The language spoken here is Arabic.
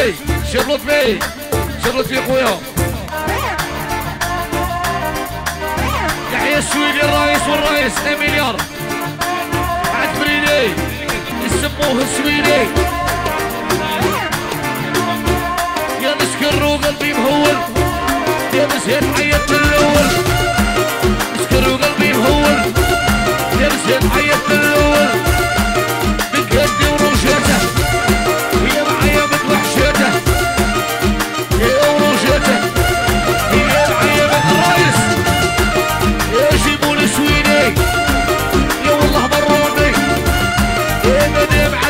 السويدي شرط فيه شرط فيه خويا يحيى السويدي الرئيس والرئيس 2 مليار عاد فريدي يسموه السويدي يا مسكر وقلبي مهول يا مسهل حياة الأول in the name